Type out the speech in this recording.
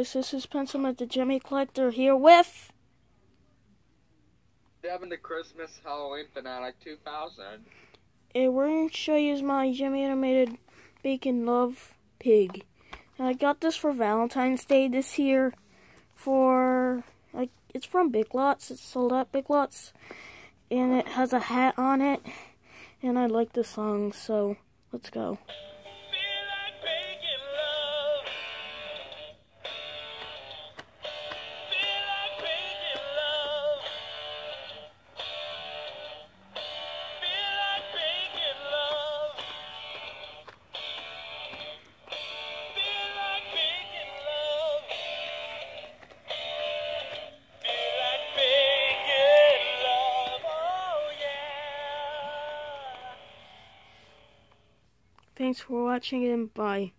guys, this is Pencilman the Gemmy Collector here with Devin the Christmas Halloween Fanatic 2000. and we're gonna show you my Gemmy animated bacon love pig. And I got this for Valentine's Day this year for like it's from Big Lots, it's sold at Big Lots and it has a hat on it and I like the song so let's go. Thanks for watching and bye.